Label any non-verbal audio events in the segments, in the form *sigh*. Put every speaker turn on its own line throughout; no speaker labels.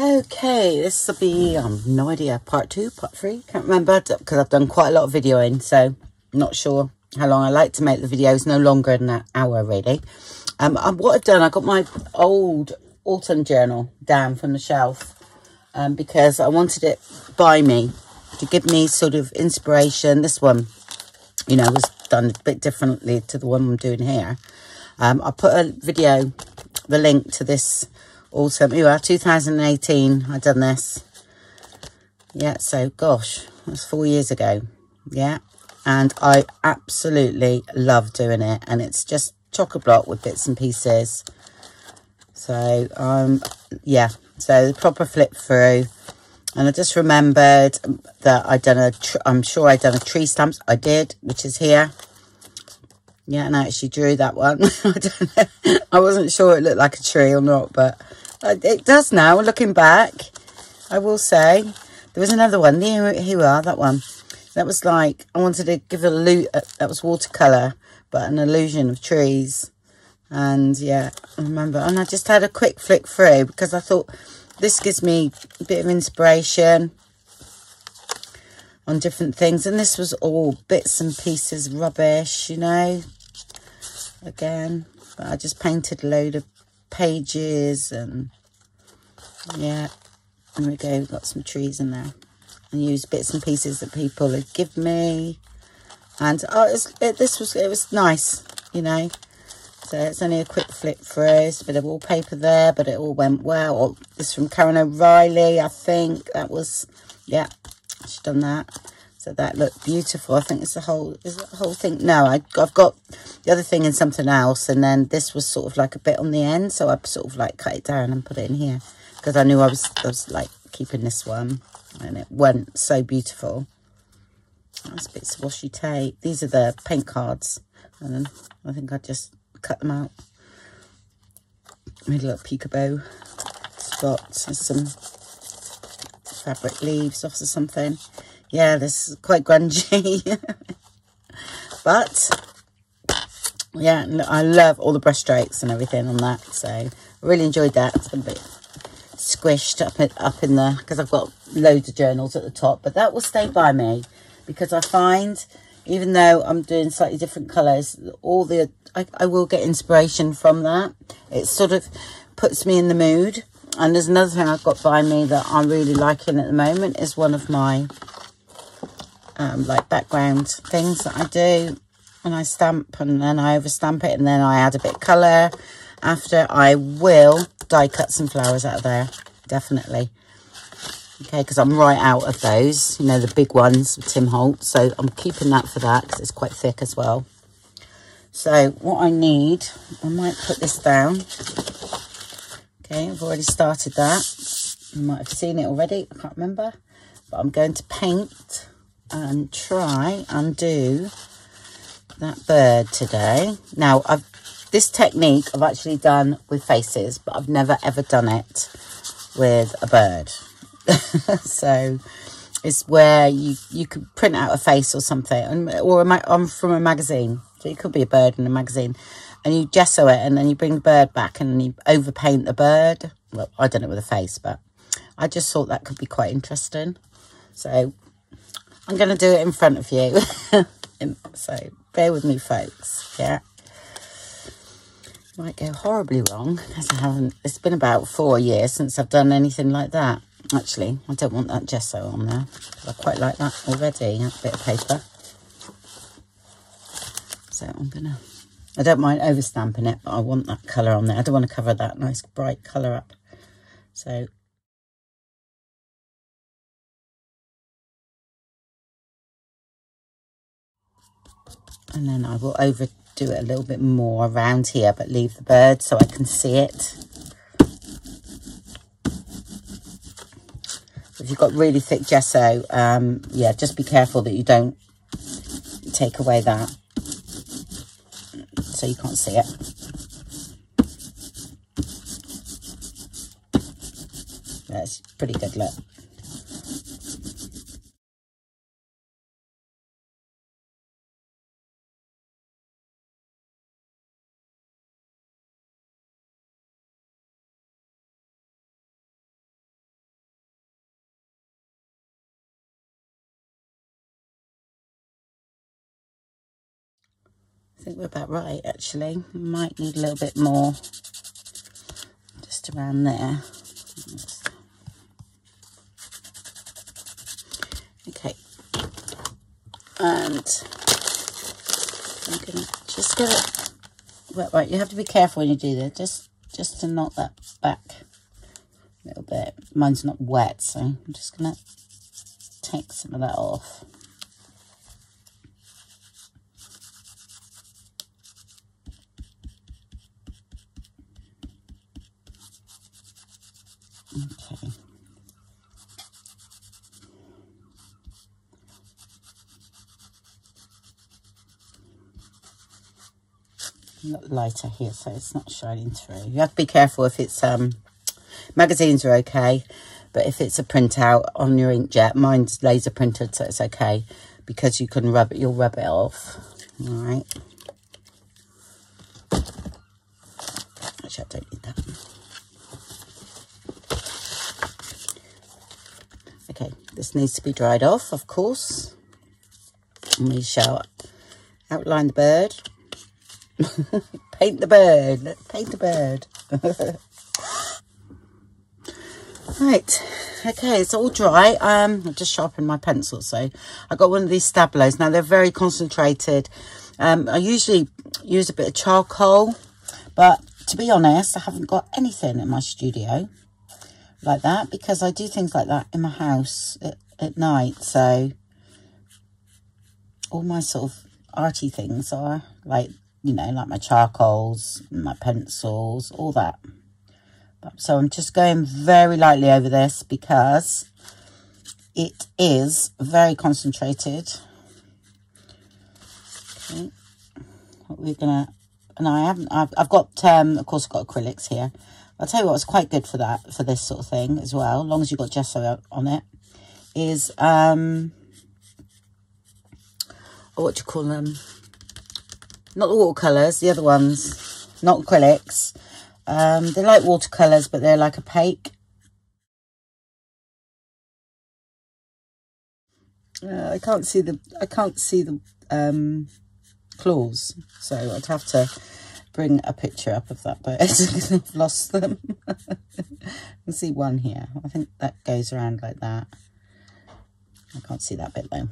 Okay, this will be, um, no idea, part two, part three, can't remember, because I've done quite a lot of videoing, so not sure how long I like to make the videos, no longer than an hour, really. Um, what I've done, I got my old autumn journal down from the shelf, um, because I wanted it by me to give me sort of inspiration. This one, you know, was done a bit differently to the one I'm doing here. Um, I put a video, the link to this autumn, yeah, 2018, I done this. Yeah, so gosh, that's four years ago. Yeah, and I absolutely love doing it. And it's just chocolate block with bits and pieces. So, um, yeah, so the proper flip through. And I just remembered that I'd done a, I'm sure I'd done a tree stamps. I did, which is here. Yeah, and I actually drew that one. *laughs* I, I wasn't sure it looked like a tree or not, but it does now, looking back. I will say. There was another one. Here, here we are, that one. That was like, I wanted to give a loot, uh, that was watercolour, but an illusion of trees. And yeah, I remember. And I just had a quick flick through because I thought this gives me a bit of inspiration on different things. And this was all bits and pieces rubbish, you know. Again, but I just painted a load of pages and yeah. There we go, got some trees in there and use bits and pieces that people had give me. And oh, it was, it, this was it was nice, you know. So it's only a quick flip through. It's a bit of wallpaper there, but it all went well. This from Karen O'Reilly, I think. That was, yeah, she's done that. So that looked beautiful. I think it's the whole, is the whole thing? No, I, I've got the other thing in something else. And then this was sort of like a bit on the end. So I sort of like cut it down and put it in here. Because I knew I was, I was like keeping this one and it went so beautiful. That's bits of washi tape. These are the paint cards. And then I think I just cut them out. Made a little peekaboo and some fabric leaves off or something. Yeah, this is quite grungy. *laughs* but, yeah, I love all the brush strokes and everything on that. So, I really enjoyed that. It's a bit squished up up in there because I've got loads of journals at the top. But that will stay by me because I find, even though I'm doing slightly different colours, all the I, I will get inspiration from that. It sort of puts me in the mood. And there's another thing I've got by me that I'm really liking at the moment is one of my um, like background things that I do. And I stamp and then I overstamp it and then I add a bit of colour after I will die cut some flowers out of there, definitely. Okay, because I'm right out of those, you know, the big ones Tim Holtz. So I'm keeping that for that because it's quite thick as well. So what I need, I might put this down. Okay, I've already started that. You might have seen it already, I can't remember. But I'm going to paint and try and do that bird today. Now, I've this technique I've actually done with faces, but I've never ever done it with a bird. *laughs* so it's where you, you could print out a face or something, and, or I'm um, from a magazine. So it could be a bird in a magazine. And you gesso it and then you bring the bird back and you overpaint the bird. Well, I done it with a face, but I just thought that could be quite interesting. So I'm going to do it in front of you. *laughs* so bear with me, folks. Yeah might go horribly wrong because I haven't, it's been about four years since I've done anything like that. Actually, I don't want that gesso on there. I quite like that already, bit of paper. So I'm going to, I don't mind over stamping it, but I want that colour on there. I don't want to cover that nice bright colour up. So and then I will overdo it a little bit more around here, but leave the bird so I can see it. If you've got really thick gesso, um, yeah, just be careful that you don't take away that so you can't see it. That's pretty good look. Think we're about right, actually. Might need a little bit more just around there. Okay. And I'm going to just get it... Right, right, you have to be careful when you do that. Just, just to knock that back a little bit. Mine's not wet, so I'm just going to take some of that off. Okay. Lighter here so it's not shining through you have to be careful if it's um magazines are okay but if it's a printout on your inkjet mine's laser printed so it's okay because you can rub it you'll rub it off. All right actually i don't need that. Okay this needs to be dried off of course. And we shall outline the bird *laughs* paint the bird. Let's paint the bird. *laughs* right. Okay, it's all dry. Um, I just sharpened my pencil, so I got one of these Stabilos. Now they're very concentrated. Um, I usually use a bit of charcoal, but to be honest, I haven't got anything in my studio like that because I do things like that in my house at, at night. So all my sort of arty things are like you know, like my charcoals, my pencils, all that. So I'm just going very lightly over this because it is very concentrated. Okay. What we're gonna, and I haven't, I've, I've got, um, of course, I've got acrylics here. I'll tell you what, it's quite good for that, for this sort of thing as well, as long as you've got gesso on it, is, um, what do you call them? Not the watercolours, the other ones. Not acrylics. Um, they're like watercolours, but they're like opaque. Uh, I can't see the I can't see the um, claws, so I'd have to bring a picture up of that bird. *laughs* I've lost them. *laughs* I see one here. I think that goes around like that. I can't see that bit though.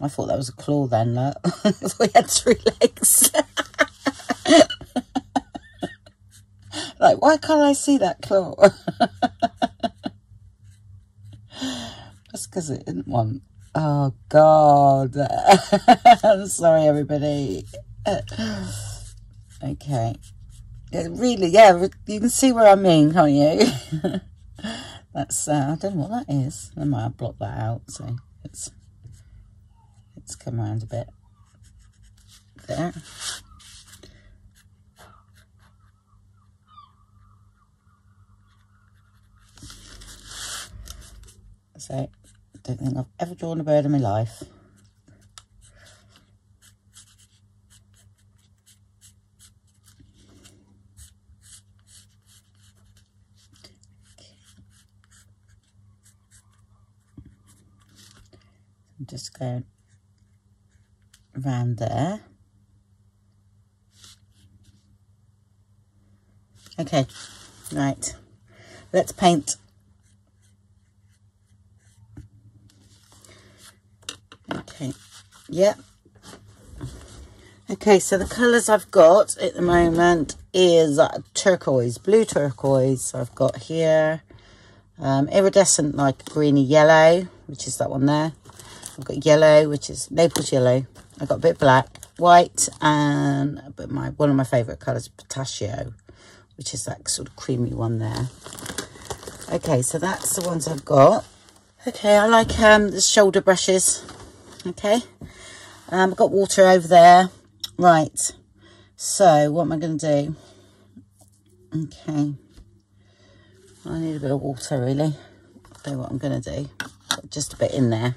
I thought that was a claw then, look. *laughs* we had three legs. *laughs* like, why can't I see that claw? *laughs* Just because it didn't want... Oh, God. I'm sorry, everybody. *sighs* okay. Yeah, really, yeah, you can see where I mean, can't you? That's, uh, I don't know what that is. I might have blocked that out, so it's let's come around a bit there. So, don't think I've ever drawn a bird in my life. I'm just going around there. Okay, right. Let's paint. Okay, yep. Okay, so the colours I've got at the moment is uh, turquoise, blue turquoise. I've got here um, iridescent like greeny yellow, which is that one there. I've got yellow, which is Naples yellow. I got a bit of black, white, and but my one of my favourite colours, pistachio, which is that sort of creamy one there. Okay, so that's the ones I've got. Okay, I like um, the shoulder brushes. Okay, um, I've got water over there. Right, so what am I going to do? Okay, I need a bit of water really. I'll what I'm going to do. Just a bit in there.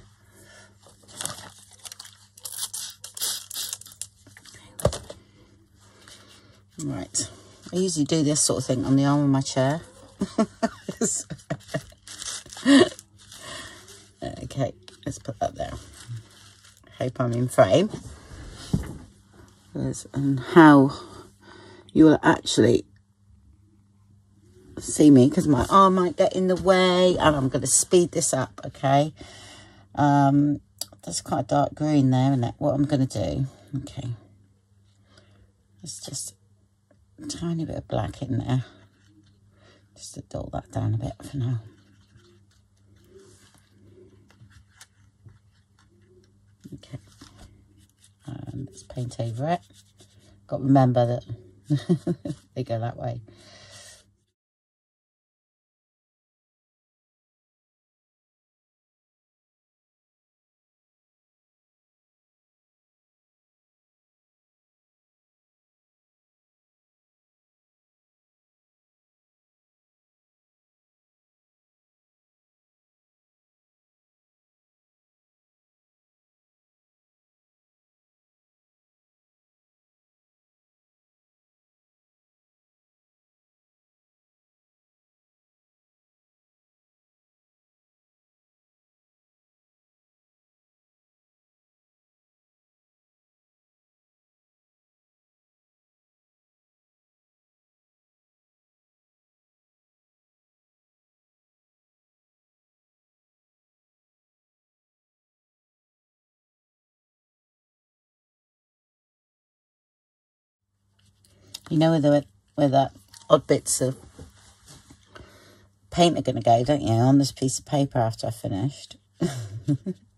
Right. I usually do this sort of thing on the arm of my chair. *laughs* okay, let's put that there. Hope I'm in frame. colours and how you will actually see me because my arm might get in the way and I'm going to speed this up, okay? Um, that's quite a dark green there, it? What I'm going to do, okay. It's just tiny bit of black in there. Just to dull that down a bit for now. Okay. And let's paint over it. Got to remember that *laughs* they go that way. You know where the where that odd bits of paint are going to go, don't you? On this piece of paper after I finished. *laughs*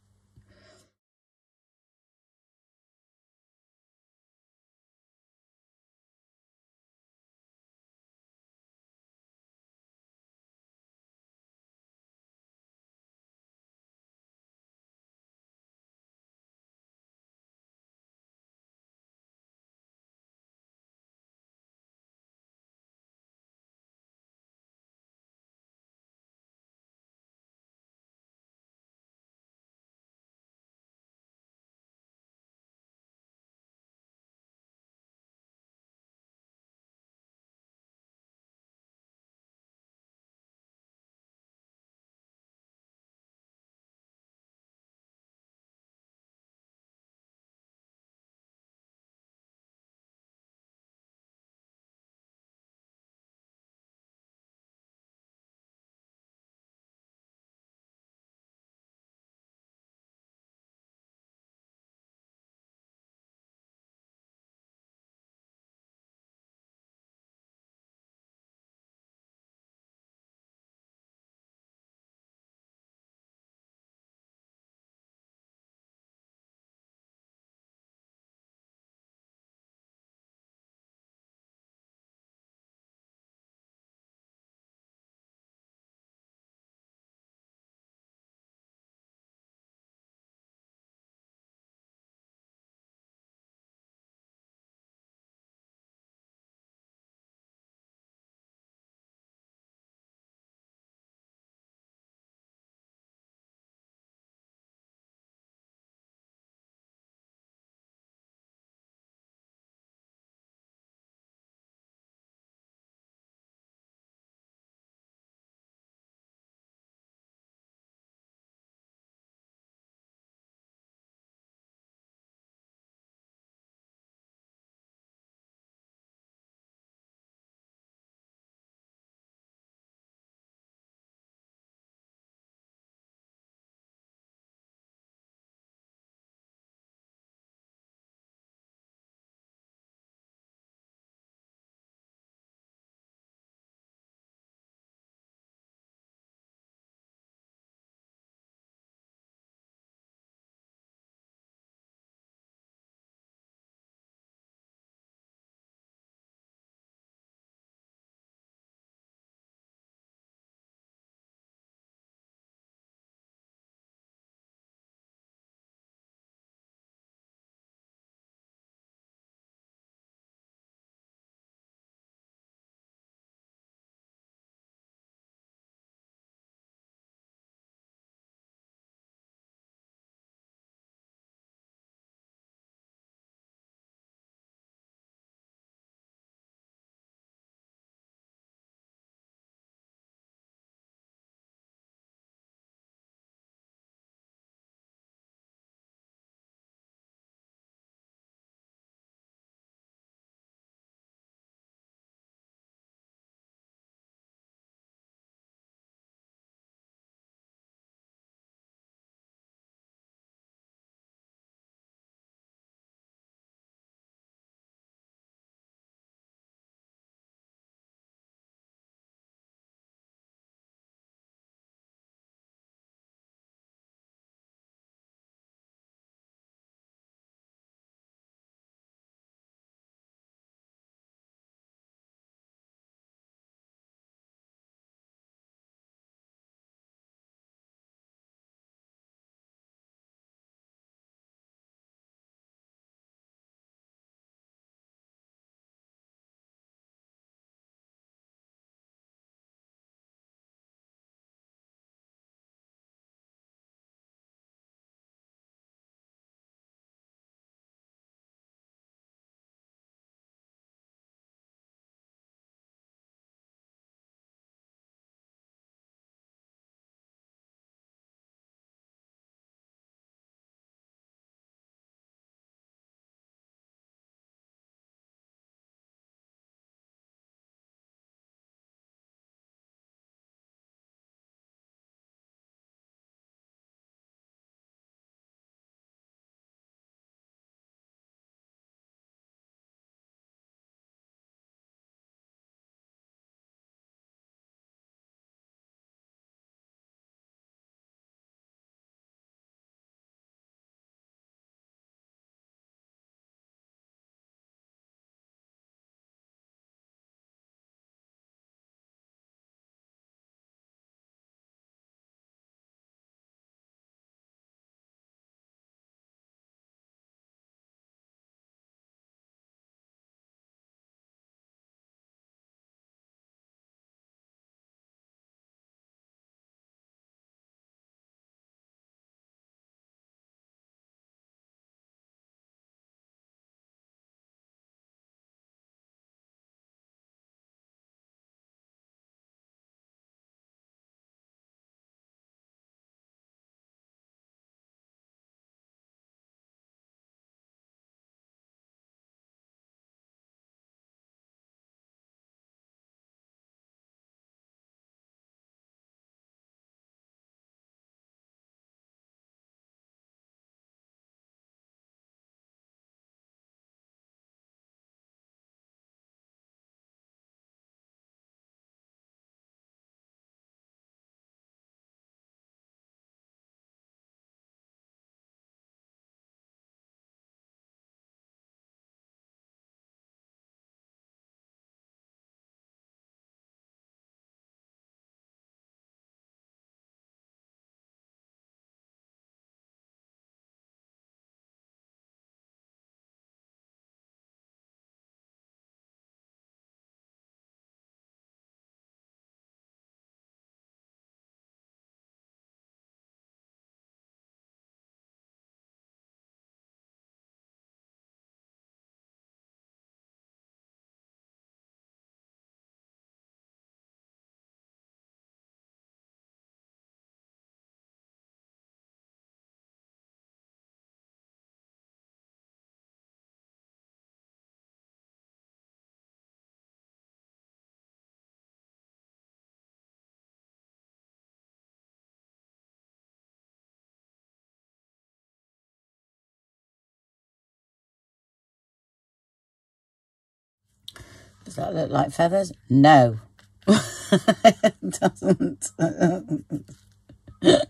Does that look like feathers? No. *laughs* it doesn't. *laughs*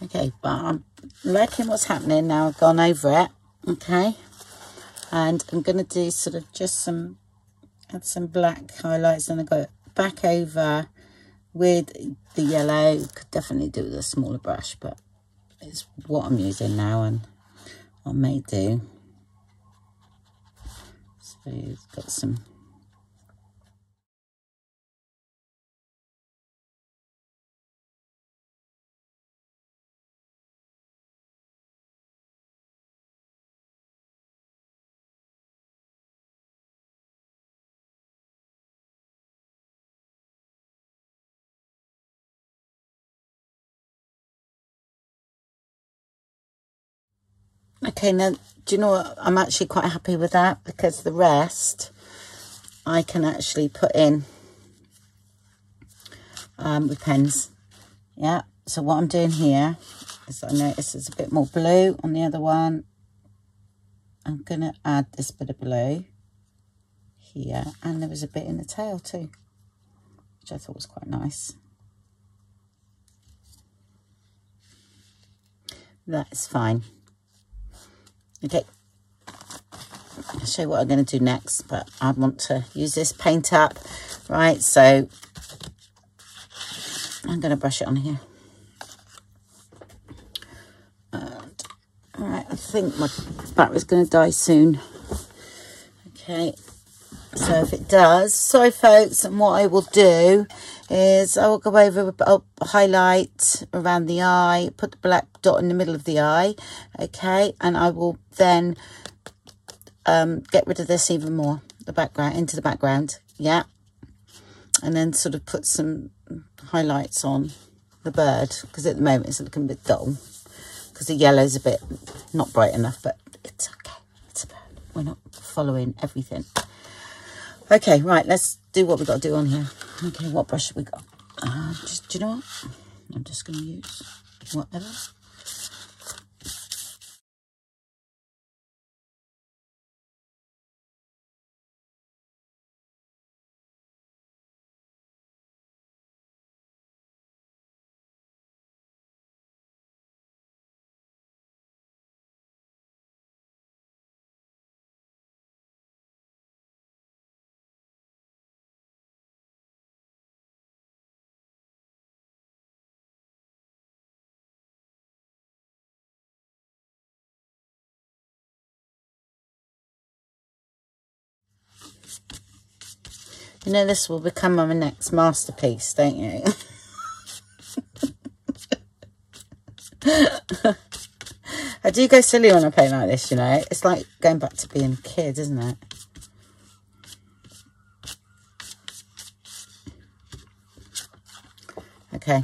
Okay, but I'm liking what's happening now. I've gone over it, okay? And I'm going to do sort of just some, add some black highlights and I go back over with the yellow. Could definitely do with a smaller brush, but it's what I'm using now and I may do. So it's got some Okay, now, do you know what? I'm actually quite happy with that because the rest I can actually put in um, with pens. Yeah, so what I'm doing here is I notice there's a bit more blue on the other one. I'm going to add this bit of blue here. And there was a bit in the tail too, which I thought was quite nice. That's fine. Okay, I'll show you what I'm going to do next, but I want to use this paint up, right? So I'm going to brush it on here. And, all right, I think my battery's going to die soon. Okay, so if it does, sorry folks, and what I will do is I will go over, I'll highlight around the eye, put the black dot in the middle of the eye, okay, and I will then um, get rid of this even more, the background, into the background, yeah, and then sort of put some highlights on the bird, because at the moment it's looking a bit dull, because the yellow's a bit not bright enough, but it's okay, it's we're not following everything. Okay, right, let's do what we've got to do on here. Okay, what brush have we got? Uh, just, do you know what? I'm just going to use whatever. You know this will become my next masterpiece, don't you? *laughs* I do go silly when I paint like this, you know. It's like going back to being a kid, isn't it? Okay.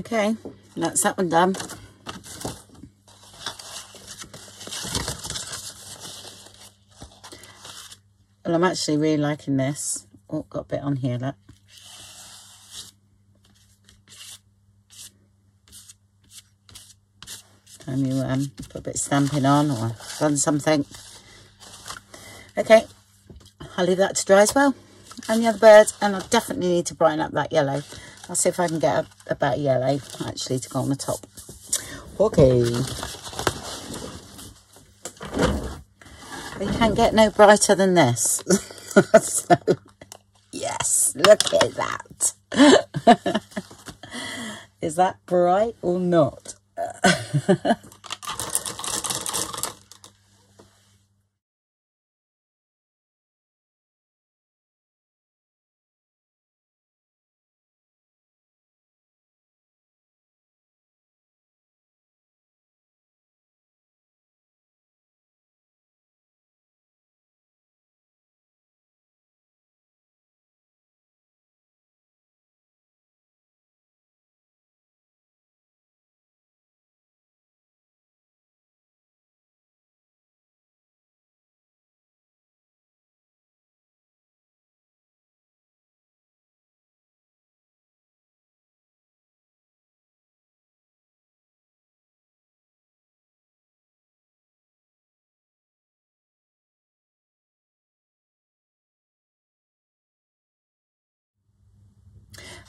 Okay, that's that one done. Well, I'm actually really liking this. Oh, got a bit on here, look. Time you um, put a bit of stamping on or done something. Okay, I'll leave that to dry as well. and the other birds, And I definitely need to brighten up that yellow. I'll see if I can get a, better yellow actually to go on the top. Okay. We can't get no brighter than this. *laughs* so, yes, look at that. *laughs* Is that bright or not? *laughs*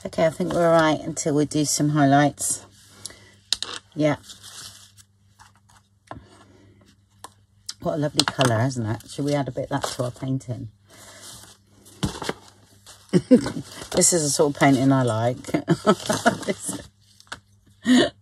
Okay, I think we're all right until we do some highlights. Yeah. What a lovely colour, isn't it? Should we add a bit of that to our painting? *laughs* this is the sort of painting I like. *laughs*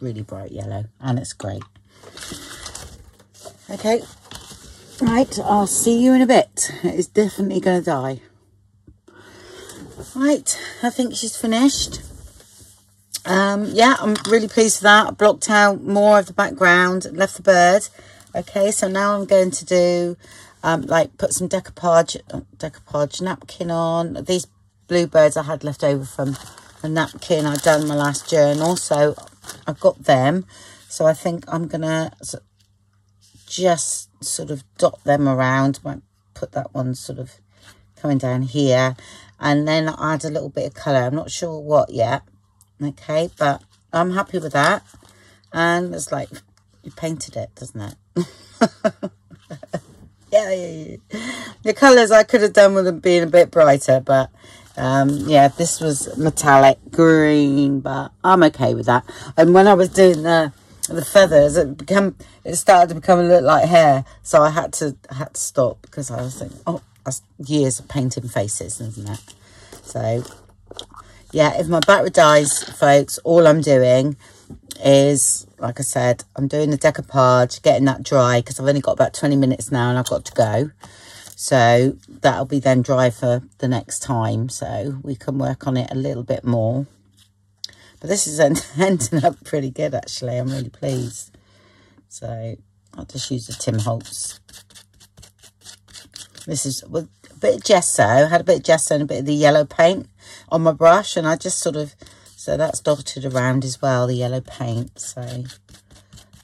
really bright yellow and it's great. Okay, right, I'll see you in a bit. It's definitely going to die. Right, I think she's finished. Um, yeah, I'm really pleased with that. I blocked out more of the background, left the bird. Okay, so now I'm going to do, um, like, put some decoupage, uh, decoupage napkin on. These bluebirds I had left over from the napkin I'd done my last journal. So I've got them. So I think I'm going to just sort of dot them around. Might put that one sort of coming down here. And then add a little bit of colour. I'm not sure what yet. Okay, but I'm happy with that. And it's like, you painted it, doesn't it? *laughs* yeah. The colours I could have done with them being a bit brighter, but um, yeah, this was metallic green, but I'm okay with that. And when I was doing the the feathers, it become it started to become a little like hair, so I had to I had to stop because I was thinking, oh, that's years of painting faces, isn't it? So yeah, if my battery dies, folks, all I'm doing is, like I said, I'm doing the decoupage, getting that dry because I've only got about 20 minutes now and I've got to go. So that'll be then dry for the next time. So we can work on it a little bit more. But this is *laughs* ending up pretty good, actually. I'm really pleased. So I'll just use the Tim Holtz. This is with a bit of gesso. I had a bit of gesso and a bit of the yellow paint on my brush. And I just sort of, so that's dotted around as well, the yellow paint. So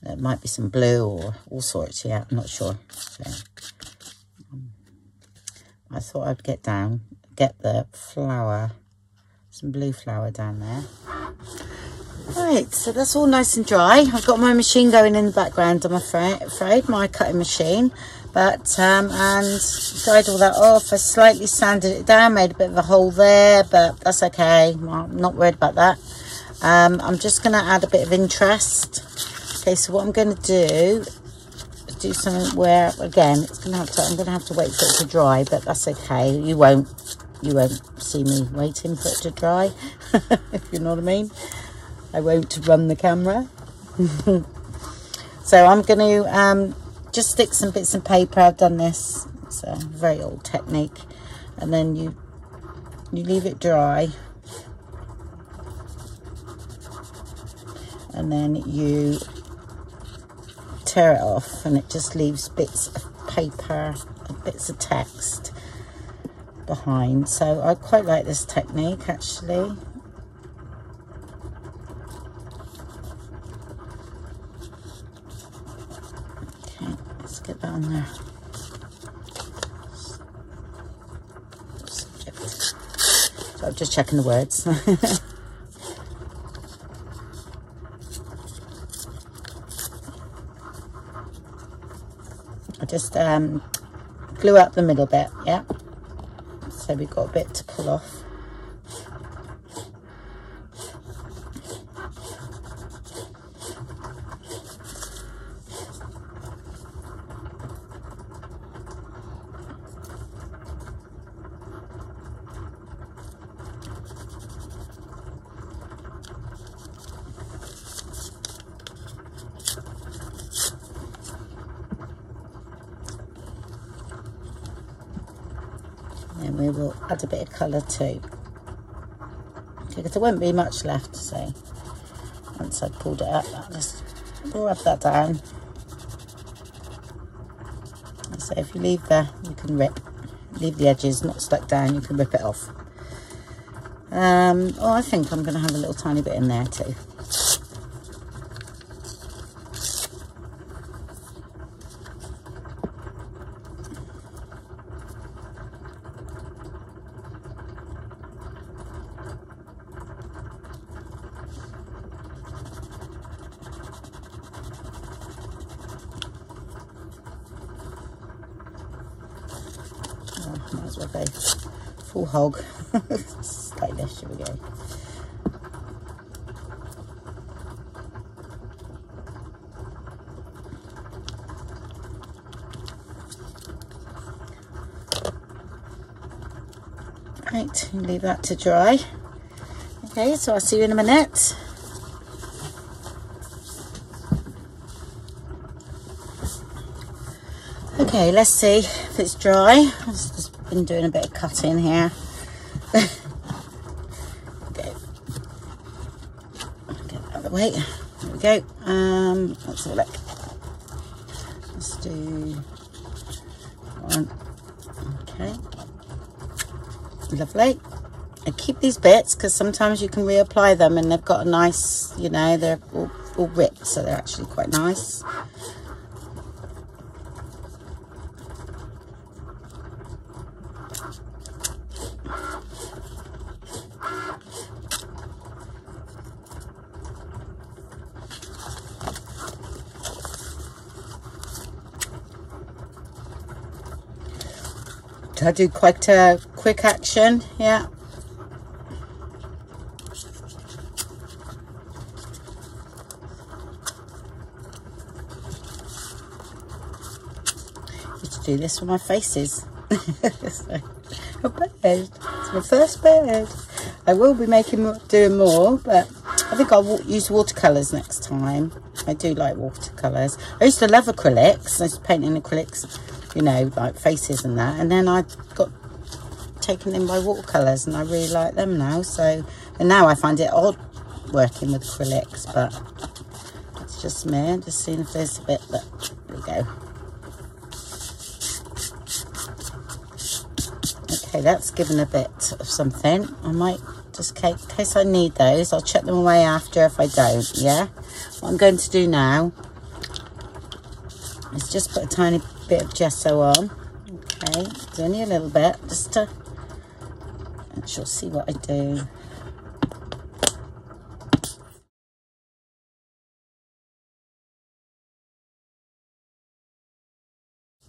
there might be some blue or all sorts. Yeah, I'm not sure. So I thought I'd get down, get the flower, some blue flower down there. Right, so that's all nice and dry. I've got my machine going in the background, I'm afraid, afraid my cutting machine. But, um, and dried all that off. I slightly sanded it down, made a bit of a hole there, but that's okay. I'm not worried about that. Um, I'm just going to add a bit of interest. Okay, so what I'm going to do do something where again it's gonna have to I'm gonna have to wait for it to dry but that's okay. You won't you won't see me waiting for it to dry *laughs* if you know what I mean. I won't run the camera. *laughs* So I'm going to um, just stick some bits of paper. I've done this. It's a very old technique. And then you you leave it dry. And then you tear it off and it just leaves bits of paper, bits of text behind. So I quite like this technique actually. Okay, let's get that on there. So I'm just checking the words. *laughs* I just um, glue up the middle bit, yeah. So we've got a bit to pull off. and we will add a bit of colour too because there won't be much left so once I've pulled it up I'll just rub that down. So if you leave there you can rip. Leave the edges not stuck down you can rip it off. Um, oh I think I'm going to have a little tiny bit in there too might as well go full hog. Stylish, here we go. Right, leave that to dry. Okay, so I'll see you in a minute. Okay, let's see if it's dry. I've just been doing a bit of cutting here. okay. Get out of the way. There we go. Um, let's have a look. Let's do one. Okay. Lovely. I keep these bits because sometimes you can reapply them and they've got a nice, you know, they're all, all ripped, so they're actually quite nice. I do quite a quick action, yeah. Used to do this for my faces. *laughs* a bird. It's my first bird. I will be making doing more, but I think I'll use watercolours next time. I do like watercolours. I used to love acrylics. I used to paint in acrylics you know, like faces and that. And then I got taken in by watercolours and I really like them now. So, and now I find it odd working with acrylics, but it's just me. I'm just seeing if there's a bit that, there we go. Okay, that's given a bit of something. I might just, in case I need those, I'll check them away after if I don't, yeah? What I'm going to do now is just put a tiny bit of gesso on. Okay, it's only a little bit, just to, and she'll see what I do.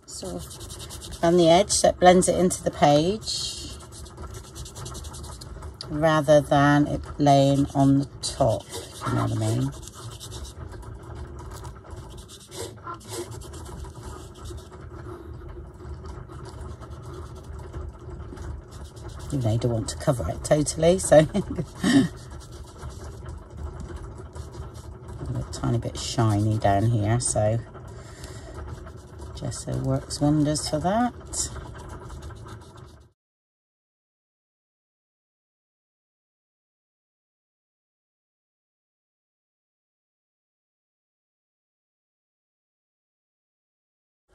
So on the edge, so blends it into the page rather than it laying on the top, you know what I mean. You know, don't want to cover it totally, so *laughs* a tiny bit shiny down here, so gesso works wonders for that.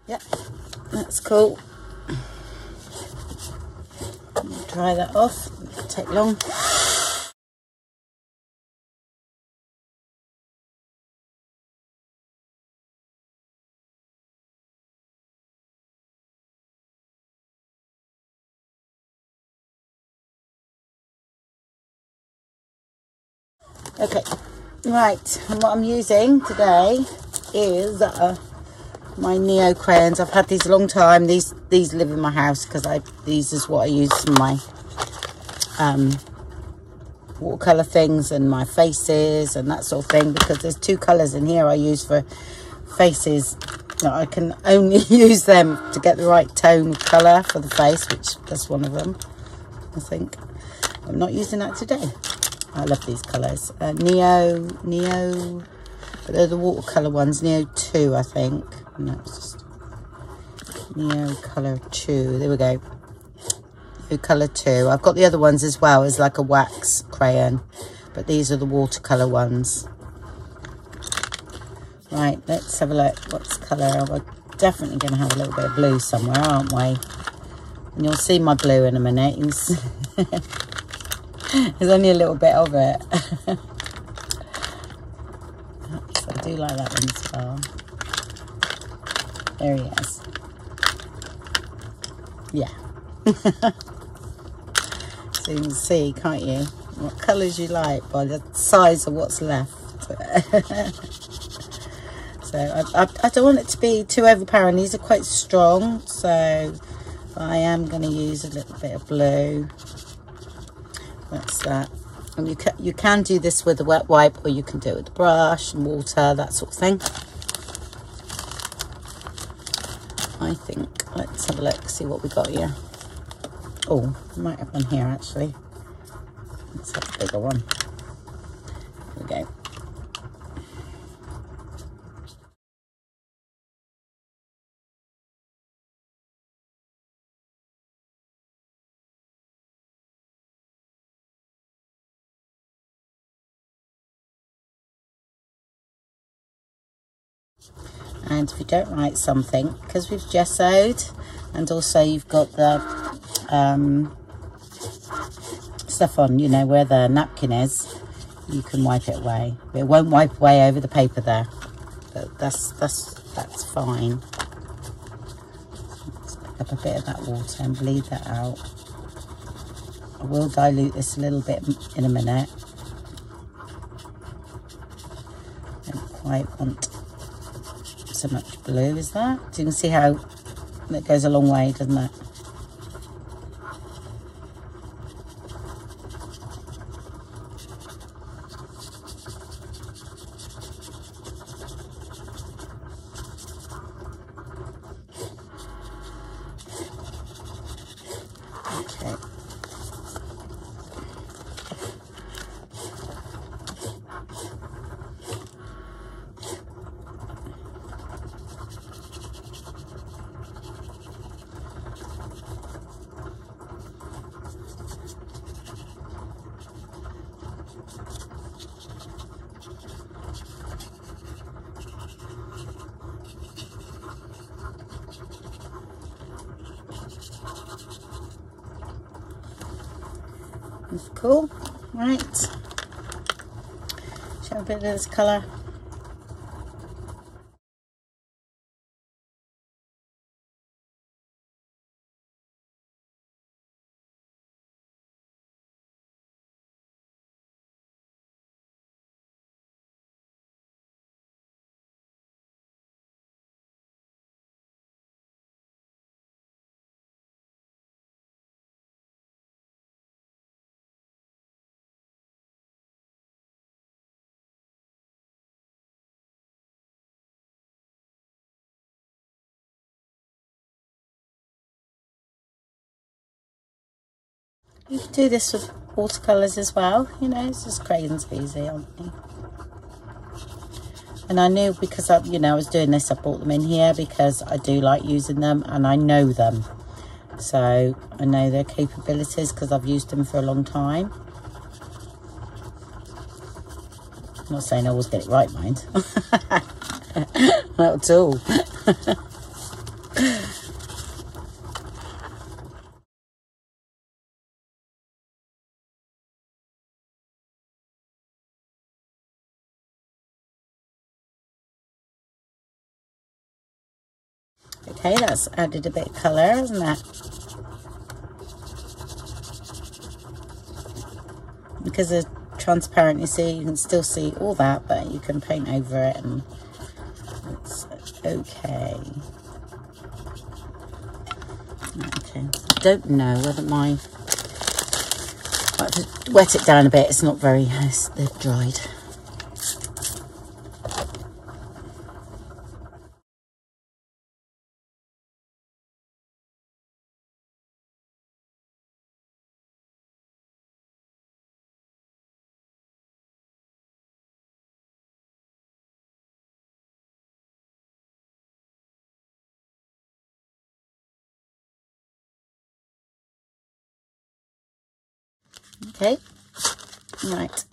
Yeah, that's cool. Dry that off. Take long. Okay, right, and what I'm using today is uh, my Neo crayons. I've had these a long time. These these live in my house because I these is what I use for my um, watercolor things and my faces and that sort of thing because there's two colors in here I use for faces. I can only *laughs* use them to get the right tone color for the face, which that's one of them, I think. I'm not using that today. I love these colours. Uh, Neo, Neo, but they're the watercolour ones. Neo 2, I think. No, it's just Neo Colour 2. There we go. Neo Colour 2. I've got the other ones as well as like a wax crayon. But these are the watercolour ones. Right, let's have a look. What's colour? We're definitely going to have a little bit of blue somewhere, aren't we? And you'll see my blue in a minute. *laughs* There's only a little bit of it. *laughs* Like that one as well. There he is. Yeah. *laughs* so you can see, can't you, what colours you like by the size of what's left. *laughs* so I, I, I, don't want it to be too overpowering. These are quite strong, so I am going to use a little bit of blue that's that and you can you can do this with a wet wipe or you can do it with a brush and water that sort of thing. I think let's have a look see what we got here. Oh might have one here actually. Let's have a bigger one. Here we go if you don't write something because we've gessoed and also you've got the um, stuff on you know where the napkin is you can wipe it away. It won't wipe away over the paper there but that's that's that's fine. Let's pick up a bit of that water and bleed that out. I will dilute this a little bit in a minute. Don't quite want so much blue is that you can see how it goes a long way doesn't it That's cool. Right. A bit of this colour. You can do this with watercolours as well, you know, it's just crayons easy, aren't they? And I knew because, I, you know, I was doing this, I brought them in here because I do like using them and I know them. So I know their capabilities because I've used them for a long time. I'm not saying I always get it right, mind. *laughs* not at all. *laughs* Okay, that's added a bit of colour, isn't it? Because of transparent, you see, you can still see all that, but you can paint over it and it's okay. Okay, don't know whether my I wet it down a bit. It's not very, they've dried. Okay, right.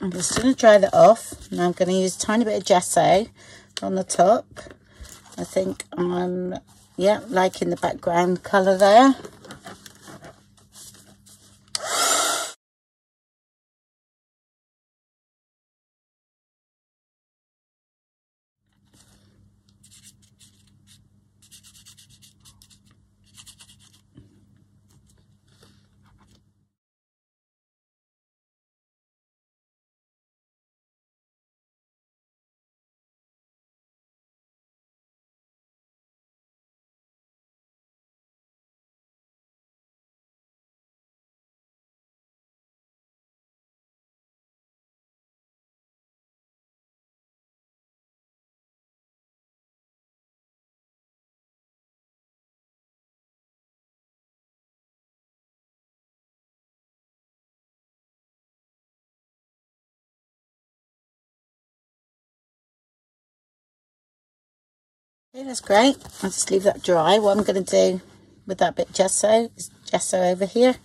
I'm just going to dry that off. Now I'm going to use a tiny bit of gesso on the top. I think I'm, yeah, liking the background colour there. Okay, that's great. I'll just leave that dry. What I'm going to do with that bit gesso is gesso over here,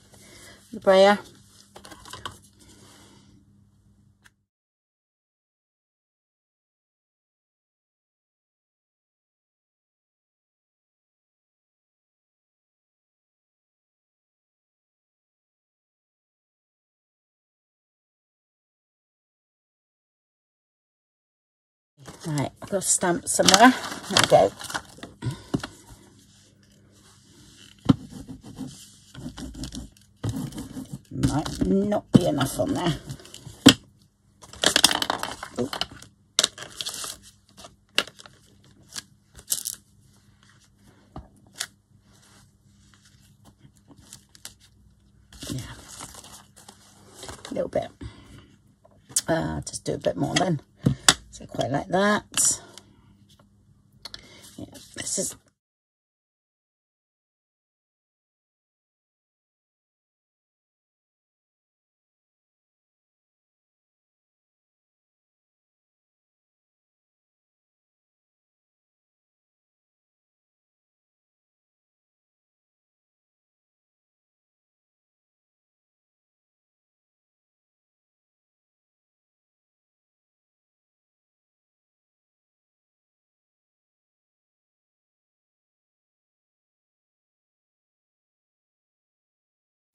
the brayer. I've stamp somewhere. There we go. Might not be enough on there. Yeah, a little bit. Uh, just do a bit more then. So quite like that. This is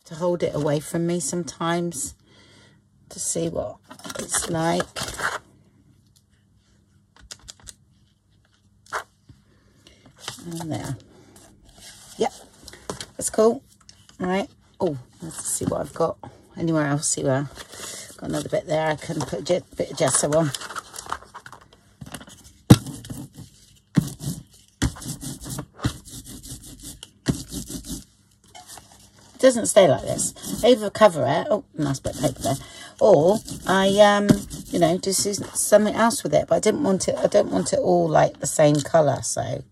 to hold it away from me sometimes to see what it's like. And there. Yep, that's cool. All right. Oh, let's see what I've got. Anywhere else, see where. Got another bit there I can put a bit of gesso on. Doesn't stay like this. I either cover it, oh, nice bit of paper there, or I, um, you know, just do something else with it. But I didn't want it, I don't want it all like the same colour, so.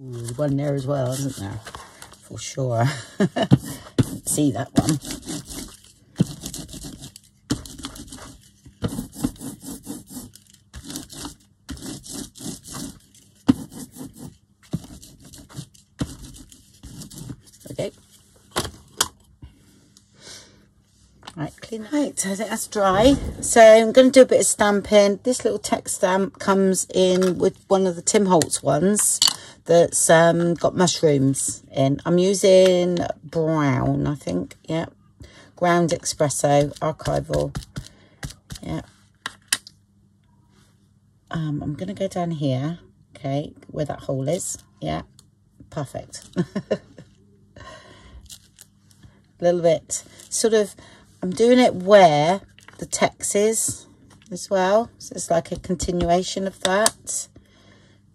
Ooh, one there as well, isn't there? For sure. *laughs* See that one. Right, so that's dry. So I'm going to do a bit of stamping. This little text stamp comes in with one of the Tim Holtz ones that's um, got mushrooms in. I'm using brown, I think. Yeah, ground espresso archival yeah um i'm gonna go down here okay where that hole is yeah perfect a *laughs* little bit sort of i'm doing it where the text is as well. So it's like a continuation of that.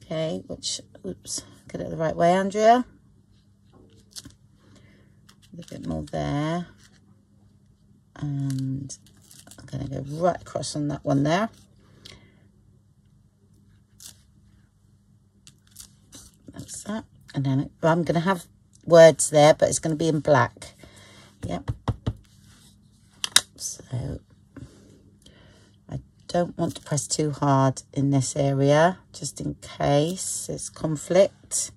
Okay which oops get it the right way andrea. A bit more there. And I'm going to go right across on that one there. That's that. And then I'm going to have words there but it's going to be in black. Yep I don't want to press too hard in this area just in case it's conflict.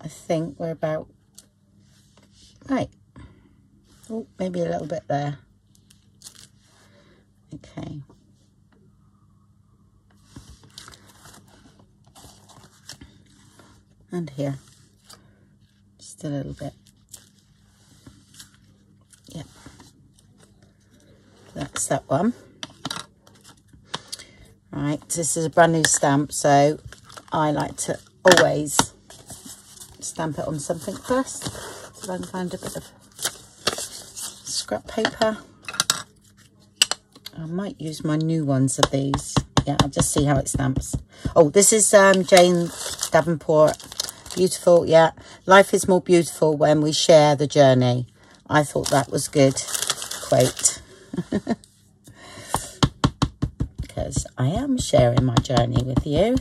I think we're about right. Oh maybe a little bit there. Okay. And here. Just a little bit yeah that one right this is a brand new stamp so I like to always stamp it on something first so I can find a bit of scrap paper. I might use my new ones of these. Yeah, I'll just see how it stamps. Oh, this is um, Jane Davenport. Beautiful, yeah. Life is more beautiful when we share the journey. I thought that was good quote. *laughs* because I am sharing my journey with you.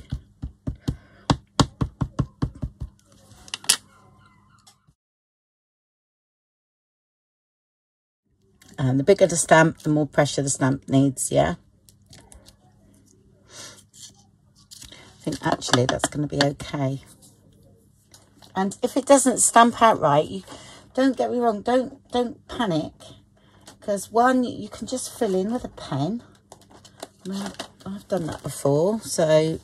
And the bigger the stamp, the more pressure the stamp needs, yeah? I think actually that's going to be okay. And if it doesn't stamp out right, you don't get me wrong, don't don't panic. Because one, you can just fill in with a pen. I've done that before, so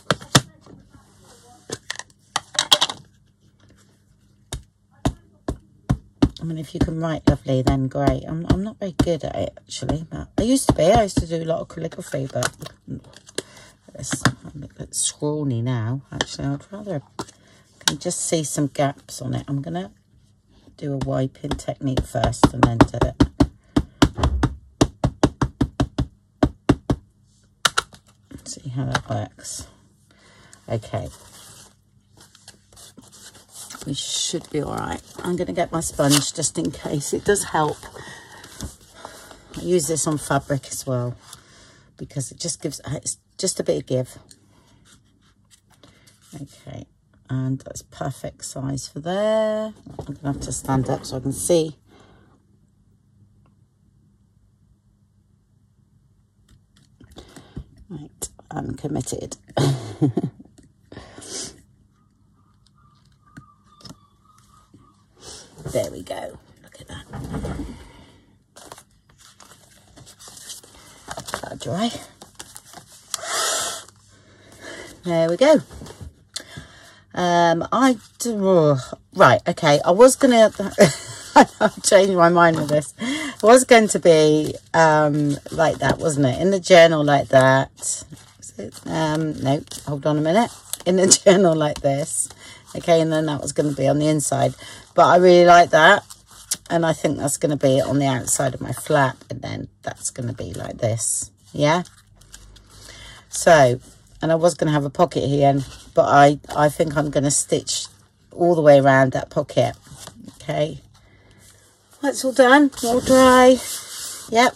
I mean, if you can write lovely, then great. I'm, I'm not very good at it, actually. But I used to be. I used to do a lot of calligraphy, but it's, I'm a bit scrawny now, actually. I'd rather can just see some gaps on it. I'm going to do a wiping technique first and then do it. See how that works. Okay we should be all right. I'm going to get my sponge just in case. It does help. I use this on fabric as well because it just gives, uh, it's just a bit of give. Okay, and that's perfect size for there. I'm going to have to stand up so I can see. Right, I'm committed. There we go. Look at that. That dry. There we go. Um, I oh, right. Okay, I was gonna. *laughs* I've changed my mind with this. It was going to be um like that, wasn't it? In the journal like that. Um, no, hold on a minute. *laughs* In the journal like this. Okay, and then that was going to be on the inside. But I really like that. And I think that's going to be on the outside of my flap. And then that's going to be like this. Yeah. So, and I was going to have a pocket here. But I, I think I'm going to stitch all the way around that pocket. Okay. That's all done. All dry. Yep.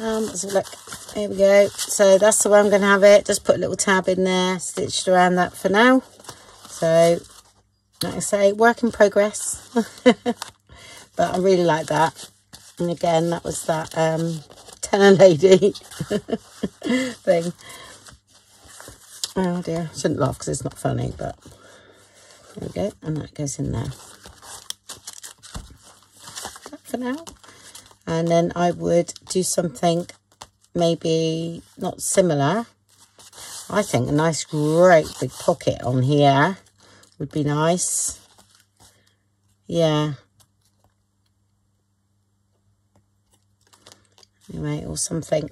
Um, let's look. Here we go. So that's the way I'm going to have it. Just put a little tab in there, stitched around that for now. So like I say, work in progress. *laughs* but I really like that. And again, that was that um, *laughs* tenor lady *laughs* thing. Oh dear, I shouldn't laugh because it's not funny, but there we go. And that goes in there. For now. And then I would do something maybe not similar. I think a nice great big pocket on here would be nice. Yeah. anyway, or something.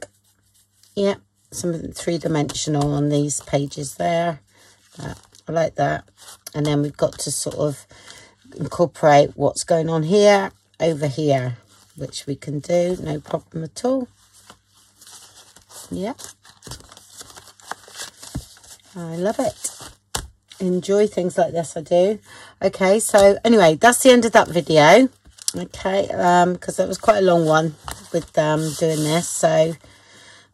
Yeah, something three-dimensional on these pages there. I like that. And then we've got to sort of incorporate what's going on here over here, which we can do, no problem at all. Yep. I love it. Enjoy things like this, I do. Okay, so anyway, that's the end of that video. Okay, um, because that was quite a long one with um doing this, so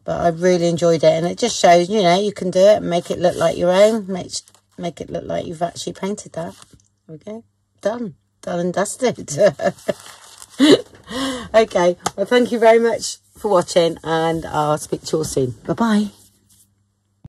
but I really enjoyed it and it just shows, you know, you can do it make it look like your own, make make it look like you've actually painted that. Go. Done. Done and dusted. *laughs* okay, well thank you very much for watching and I'll speak to you all soon. Bye bye.